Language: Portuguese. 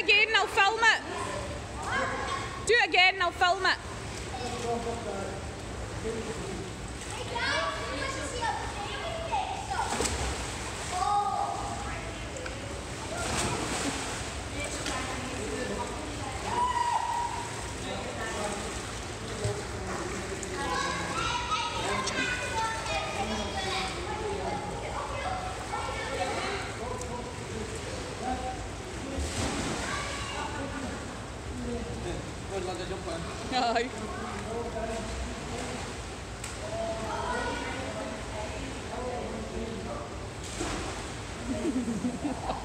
it again and I'll film it. Do it again and I'll film it. Ai. Ha ha ha ha.